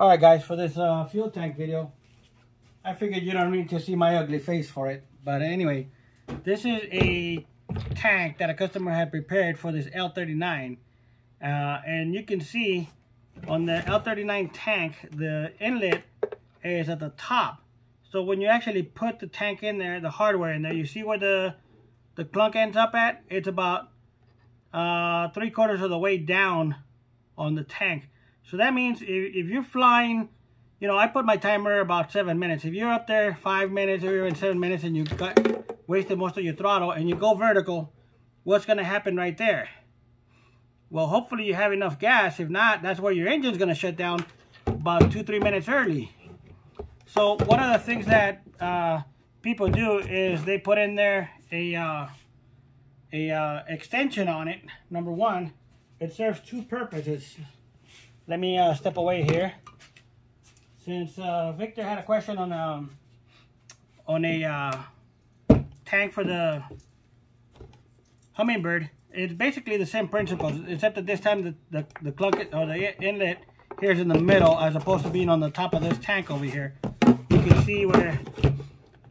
Alright guys, for this uh, fuel tank video, I figured you don't need to see my ugly face for it. But anyway, this is a tank that a customer had prepared for this L39. Uh, and you can see on the L39 tank, the inlet is at the top. So when you actually put the tank in there, the hardware in there, you see where the, the clunk ends up at? It's about uh, three quarters of the way down on the tank. So that means if, if you're flying, you know, I put my timer about seven minutes. If you're up there five minutes or even seven minutes and you got wasted most of your throttle and you go vertical, what's going to happen right there? Well, hopefully you have enough gas. If not, that's where your engine's going to shut down about two, three minutes early. So one of the things that uh, people do is they put in there a, uh, a uh, extension on it. Number one, it serves two purposes let me uh, step away here. Since uh, Victor had a question on um, on a uh, tank for the hummingbird, it's basically the same principles, except that this time the, the, the or the inlet here is in the middle as opposed to being on the top of this tank over here. You can see where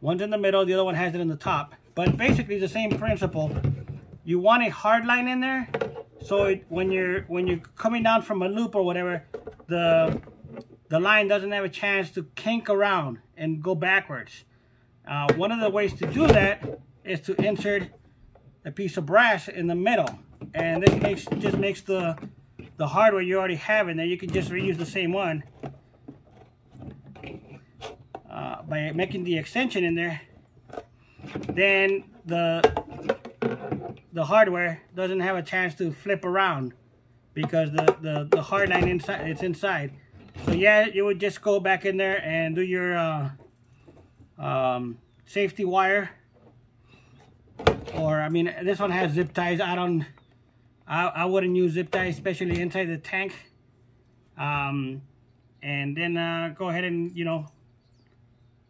one's in the middle, the other one has it in the top. But basically the same principle. You want a hard line in there so it, when you're when you're coming down from a loop or whatever, the the line doesn't have a chance to kink around and go backwards. Uh, one of the ways to do that is to insert a piece of brass in the middle, and this makes just makes the the hardware you already have in there. You can just reuse the same one uh, by making the extension in there. Then the the hardware doesn't have a chance to flip around because the, the, the hard line inside it's inside. So yeah, you would just go back in there and do your uh, um, safety wire. Or I mean, this one has zip ties. I don't, I, I wouldn't use zip ties, especially inside the tank. Um, and then uh, go ahead and you know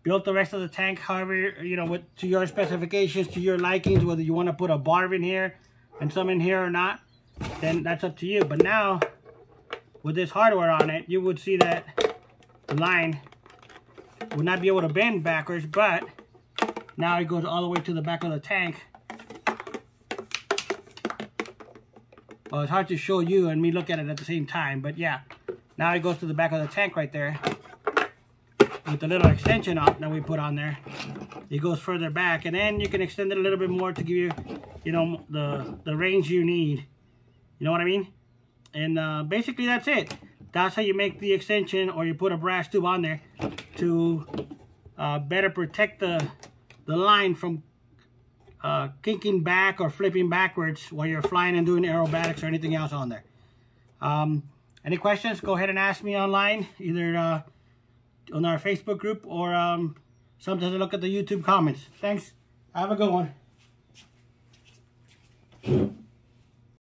build the rest of the tank however you know with to your specifications to your likings whether you want to put a barb in here and some in here or not then that's up to you. But now with this hardware on it you would see that the line would not be able to bend backwards but now it goes all the way to the back of the tank. Well it's hard to show you and me look at it at the same time but yeah. Now it goes to the back of the tank right there with the little extension on that we put on there. It goes further back and then you can extend it a little bit more to give you you know the the range you need. You know what I mean? And uh, basically that's it. That's how you make the extension or you put a brass tube on there to uh, better protect the the line from uh, kinking back or flipping backwards while you're flying and doing aerobatics or anything else on there. Um, any questions? Go ahead and ask me online either uh, on our Facebook group or um, sometimes I look at the YouTube comments. Thanks. Have a good one.